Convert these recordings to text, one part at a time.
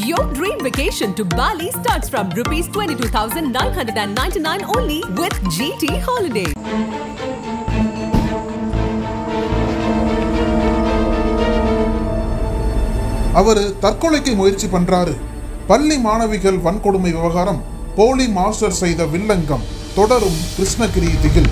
Your dream vacation to Bali starts from rupees 22,999 only with GT Holiday. அவர் தற்கொலைக்கு முயற்சி பண்றாரு பள்ளி மாணவிகள் வன்கொடுமை விவகாரம் போலி மாஸ்டர் செய்த வில்லங்கம் தொடரும் கிருஷ்ணகிரி திகில்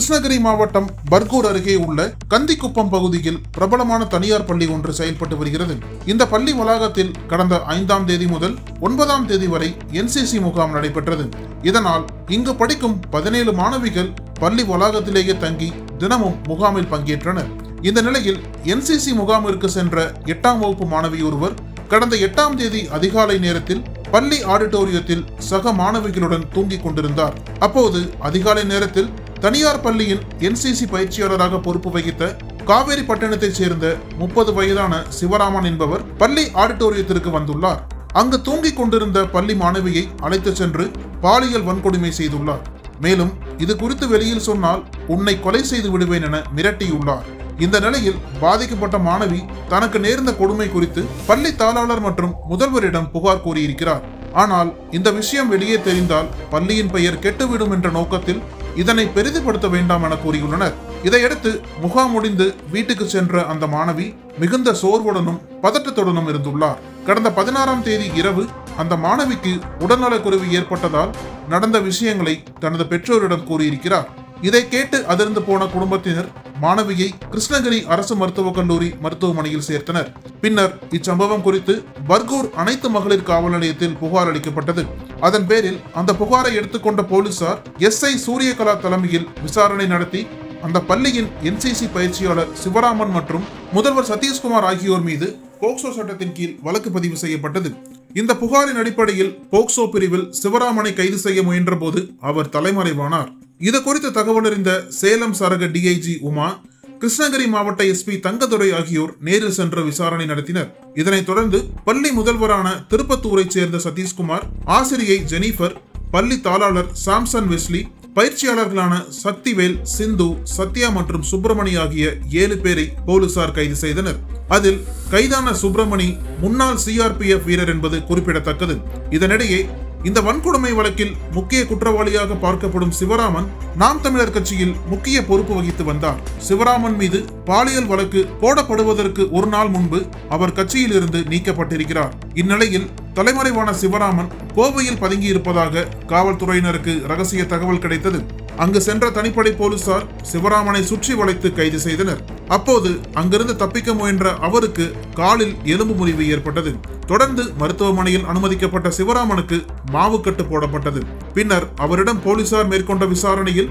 கிருஷ்ணகிரி மாவட்டம் பர்கூர் அருகே உள்ள கந்திக்குப்பம் பகுதியில் பிரபலமான தனியார் பள்ளி ஒன்று செயல்பட்டு வருகிறது. இந்த பள்ளி வளாகத்தில் கடந்த ஐந்தாம் தேதி முதல் ஒன்பதாம் தேதி வரை என்சிசி முகாம் நடைபெற்றது. இதனால் இங்கு படிக்கும் பதினேழு மாணவிகள் பள்ளி வளாகத்திலேயே தங்கி தினமும் முகாமில் பங்கேற்றனர். இந்த நிலையில் என்சிசி முகாமிற்கு சென்ற எட்டாம் வகுப்பு மாணவி ஒருவர் கடந்த எட்டாம் தேதி அதிகாலை நேரத்தில் பள்ளி ஆடிட்டோரியத்தில் சக மாணவிகளுடன் தூங்கிக் கொண்டிருந்தார். அப்போது அதிகாலை நேரத்தில் தனியார் பள்ளியின் என்சிசி பயிற்சியாளராக பொறுப்பு வகித்த காவேரி பட்டணத்தைச் சேர்ந்த முப்பது வயதான சிவராமன் என்பவர் பள்ளி ஆடிட்டோரியத்திற்கு வந்துள்ளார். அங்கு தூங்கிக் கொண்டிருந்த பள்ளி மாணவியை அழைத்து சென்று பாலியல் வன்கொடுமை செய்துள்ளார். மேலும் இது குறித்து வெளியில் சொன்னால் உன்னை கொலை செய்து விடுவேன் என மிரட்டியுள்ளார். இந்த நிலையில் பாதிக்கப்பட்ட மாணவி தனக்கு நேர்ந்த கொடுமை குறித்து பள்ளி தாளாளர் மற்றும் முதல்வரிடம் புகார் கூறியிருக்கிறார். ஆனால் இந்த விஷயம் வெளியே தெரிந்தால் பள்ளியின் பெயர் கெட்டுவிடும் என்ற நோக்கத்தில் இதனை பெரிதுபடுத்த வேண்டாம் என கூறியுள்ளனர். இதையடுத்து முகாம் முடிந்து வீட்டுக்கு சென்ற அந்த மாணவி மிகுந்த சோர்வுடனும் பதட்டத்துடனும் இருந்துள்ளார். கடந்த பதினாறாம் தேதி இரவு அந்த மாணவிக்கு உடல்நலக்குறைவு ஏற்பட்டதால் நடந்த விஷயங்களை தனது பெற்றோரிடம் கூறியிருக்கிறார். இதை கேட்டு அதிர்ந்து போன குடும்பத்தினர் மாணவியை கிருஷ்ணகிரி அரசு மருத்துவக் கல்லூரி மருத்துவமனையில் சேர்த்தனர். பின்னர் இச்சம்பவம் குறித்து பர்கூர் அனைத்து மகளிர் காவல் நிலையத்தில் புகார் அளிக்கப்பட்டது. அதன் பேரில் அந்த புகாரை எடுத்துக்கொண்ட போலீசார் எஸ் ஐ சூரியகலா தலைமையில் விசாரணை நடத்தி அந்த பள்ளியின் என்சிசி பயிற்சியாளர் சிவராமன் மற்றும் முதல்வர் சதீஷ்குமார் ஆகியோர் மீது போக்சோ சட்டத்தின் கீழ் வழக்கு பதிவு செய்யப்பட்டது. இந்த புகாரின் அடிப்படையில் போக்சோ பிரிவில் சிவராமனை கைது செய்ய முயன்றபோது அவர் தலைமறைவானார். இது குறித்த தகவல் அறிந்த சேலம் சரக டிஐஜி உமா கிருஷ்ணகிரி மாவட்ட எஸ்பி தங்கதுரை ஆகியோர் நேரில் சென்று விசாரணை நடத்தினர். இதனைத் தொடர்ந்து பள்ளி முதல்வரான திருப்பத்தூரைச் சேர்ந்த சதீஷ்குமார் ஆசிரியை ஜெனிஃபர் பள்ளி தாளாளர் சாம்சன் வெஸ்லி பயிற்சியாளர்களான சக்திவேல் சிந்து சத்யா மற்றும் சுப்பிரமணி ஆகிய ஏழு பேரை போலீசார் கைது செய்தனர். அதில் கைதான சுப்பிரமணி முன்னாள் சிஆர்பிஎஃப் வீரர் என்பது குறிப்பிடத்தக்கது. இதனிடையே இந்த வன்கொடுமை வழக்கில் முக்கிய குற்றவாளியாக பார்க்கப்படும் சிவராமன் நாம் தமிழர் கட்சியில் முக்கிய பொறுப்பு வகித்து வந்தார். சிவராமன் மீது பாலியல் வழக்கு போடப்படுவதற்கு ஒரு நாள் முன்பு அவர் கட்சியில் இருந்து நீக்கப்பட்டிருக்கிறார். இந்நிலையில் தலைமறைவான சிவராமன் கோவையில் பதுங்கியிருப்பதாக காவல்துறையினருக்கு ரகசிய தகவல் கிடைத்தது. அங்கு சென்ற தனிப்படை போலீசார் சிவராமனை சுற்றி வளைத்து கைது செய்தனர். அப்போது அங்கிருந்து தப்பிக்க முயன்ற அவருக்கு காலில் எலும்பு முறிவு ஏற்பட்டது. தொடர்ந்து மருத்துவமனையில் அனுமதிக்கப்பட்ட சிவராமனுக்கு மாவுக்கட்டு போடப்பட்டது. பின்னர் அவரிடம் போலீசார் மேற்கொண்ட விசாரணையில்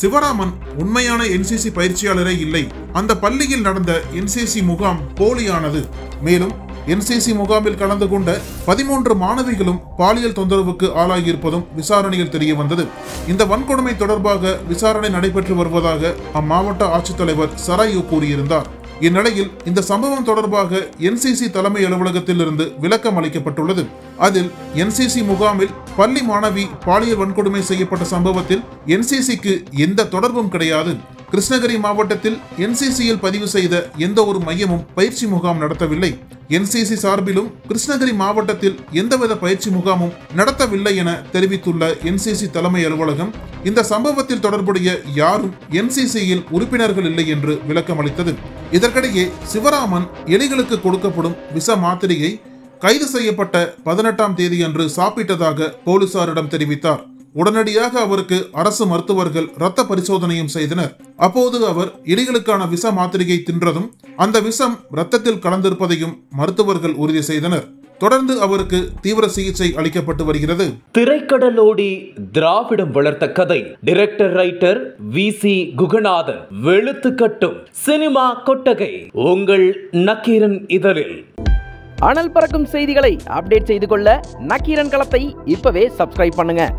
சிவராமன் உண்மையான என்சிசி பயிற்சியாளரே இல்லை. அந்த பள்ளியில் நடந்த என்சிசி முகாம் போலியானது. மேலும் என்சிசி முகாமில் கலந்து கொண்ட பதிமூன்று மாணவிகளும் பாலியல் தொந்தரவுக்கு ஆளாகியிருப்பதும் விசாரணையில் தெரிய வந்தது இந்த வன்கொடுமை தொடர்பாக விசாரணை நடைபெற்று வருவதாக அம்மாவட்ட ஆட்சித்தலைவர் சராயு கூறியிருந்தார். இந்நிலையில் இந்த சம்பவம் தொடர்பாக என்சிசி தலைமை அலுவலகத்தில் இருந்து விளக்கம் அளிக்கப்பட்டுள்ளது. அதில் என்சிசி முகாமில் பள்ளி மாணவி பாலியல் வன்கொடுமை செய்யப்பட்ட சம்பவத்தில் என்சிசிக்கு எந்த தொடர்பும் கிடையாது. கிருஷ்ணகிரி மாவட்டத்தில் என்சிசியில் பதிவு செய்த எந்த ஒரு மையமும் பயிற்சி முகாம் நடத்தவில்லை. என்சிசி சார்பிலும் கிருஷ்ணகிரி மாவட்டத்தில் எந்தவித பயிற்சி முகாமும் நடத்தவில்லை என தெரிவித்துள்ள என்சிசி தலைமை அலுவலகம் இந்த சம்பவத்தில் தொடர்புடைய யாரும் என்சிசியில் உறுப்பினர்கள் இல்லை என்று விளக்கம் அளித்தது. இதற்கிடையே சிவராமன் எலிகளுக்கு கொடுக்கப்படும் விச மாத்திரையை கைது செய்யப்பட்ட பதினெட்டாம் தேதியன்று சாப்பிட்டதாக போலீசாரிடம் தெரிவித்தார். உடனடியாக அவருக்கு அரசு மருத்துவர்கள் இரத்த பரிசோதனையும் செய்தனர். அப்போது அவர் எலிகளுக்கான விஷ மாத்திரையை தின்றதும் அந்த விஷம் இரத்தத்தில் கலந்திருப்பதையும் மருத்துவர்கள் உறுதி செய்தனர். தொடர்ந்து அவருக்கு தீவிர சிகிச்சை அளிக்கப்பட்டு வருகிறது. திரைக்கடலோடி திராவிடம் வளர்த்த கதை. Director writer V C Guhanathan. வெளுத்து கட்டும் சினிமா கொட்டகை. உங்கள் நக்கீரன் இதழில். அனல் பறக்கும் செய்திகளை அப்டேட் செய்து கொள்ள நக்கீரன் களத்தை இப்பவே சப்ஸ்கிரைப் பண்ணுங்க.